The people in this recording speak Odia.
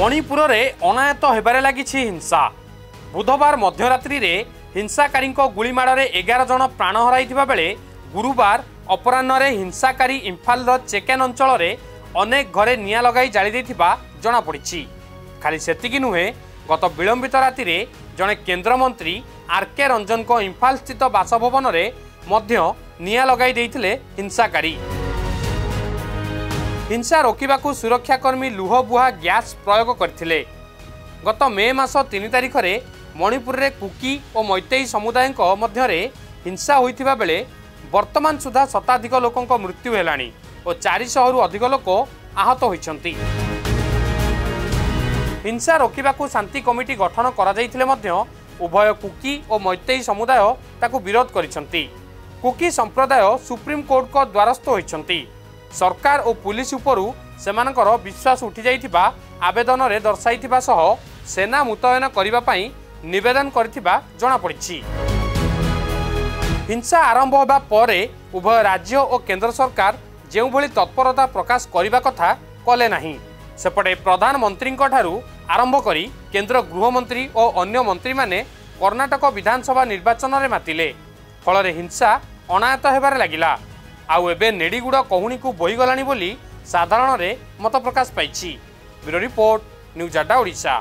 ମଣିପୁରରେ ଅଣାୟତ୍ତ ହେବାରେ ଲାଗିଛି ହିଂସା। ବୁଧବାର ମଧ୍ୟରାତ୍ରିରେ ହିଂସାକାରୀଙ୍କ ଗୁଳିମାଡ଼ରେ ଏଗାର ଜଣ ପ୍ରାଣ ହରାଇଥିବା ବେଳେ ଗୁରୁବାର ଅପରାହ୍ନରେ ହିଂସାକାରୀ ଇମ୍ଫାଲର ଚେକେନ୍ ଅଞ୍ଚଳରେ ଅନେକ ଘରେ ନିଆଁ ଲଗାଇ ଜାଳି ଦେଇଥିବା ଜଣାପଡ଼ିଛି। ଖାଲି ସେତିକି ନୁହେଁ ଗତ ବିଳମ୍ବିତ ରାତିରେ ଜଣେ କେନ୍ଦ୍ରମନ୍ତ୍ରୀ ଆର୍ କେ ରଞ୍ଜନଙ୍କ ଇମ୍ଫାଲ ସ୍ଥିତ ବାସଭବନରେ ମଧ୍ୟ ନିଆଁ ଲଗାଇ ଦେଇଥିଲେ ହିଂସାକାରୀ। ହିଂସା ରୋକିବାକୁ ସୁରକ୍ଷାକର୍ମୀ ଲୁହବୁହା ଗ୍ୟାସ୍ ପ୍ରୟୋଗ କରିଥିଲେ। ଗତ ମେ ମାସ ତିନି ତାରିଖରେ ମଣିପୁରରେ କୁକି ଓ ମୈତେଇ ସମୁଦାୟଙ୍କ ମଧ୍ୟରେ ହିଂସା ହୋଇଥିବା ବେଳେ ବର୍ତ୍ତମାନ ସୁଦ୍ଧା ଶତାଧିକ ଲୋକଙ୍କ ମୃତ୍ୟୁ ହେଲାଣି ଓ ଚାରିଶହରୁ ଅଧିକ ଲୋକ ଆହତ ହୋଇଛନ୍ତି। ହିଂସା ରୋକିବାକୁ ଶାନ୍ତି କମିଟି ଗଠନ କରାଯାଇଥିଲେ ମଧ୍ୟ ଉଭୟ କୁକି ଓ ମୈତେଇ ସମୁଦାୟ ତାକୁ ବିରୋଧ କରିଛନ୍ତି। କୁକି ସମ୍ପ୍ରଦାୟ ସୁପ୍ରିମକୋର୍ଟଙ୍କ ଦ୍ୱାରସ୍ଥ ହୋଇଛନ୍ତି। ସରକାର ଓ ପୁଲିସ ଉପରୁ ସେମାନଙ୍କର ବିଶ୍ୱାସ ଉଠିଯାଇଥିବା ଆବେଦନରେ ଦର୍ଶାଇଥିବା ସହ ସେନା ମୁତୟନ କରିବା ପାଇଁ ନିବେଦନ କରିଥିବା ଜଣାପଡ଼ିଛି। ହିଂସା ଆରମ୍ଭ ହେବା ପରେ ଉଭୟ ରାଜ୍ୟ ଓ କେନ୍ଦ୍ର ସରକାର ଯେଉଁଭଳି ତତ୍ପରତା ପ୍ରକାଶ କରିବା କଥା କଲେ ନାହିଁ ସେପଟେ ପ୍ରଧାନମନ୍ତ୍ରୀଙ୍କଠାରୁ ଆରମ୍ଭ କରି କେନ୍ଦ୍ର ଗୃହମନ୍ତ୍ରୀ ଓ ଅନ୍ୟ ମନ୍ତ୍ରୀମାନେ କର୍ଣ୍ଣାଟକ ବିଧାନସଭା ନିର୍ବାଚନରେ ମାତିଲେ। ଫଳରେ ହିଂସା ଅଣାୟତ୍ତ ହେବାରେ ଲାଗିଲା। ଆଉ ଏବେ ନେଡ଼ିଗୁଡ଼ କହୁଣୀକୁ ବୋହିଗଲାଣି ବୋଲି ସାଧାରଣରେ ମତ ପ୍ରକାଶ ପାଇଛି। ବ୍ୟୁରୋ ରିପୋର୍ଟ ନ୍ୟୁଜ୍ ଆଡ୍ଡା ଓଡ଼ିଶା।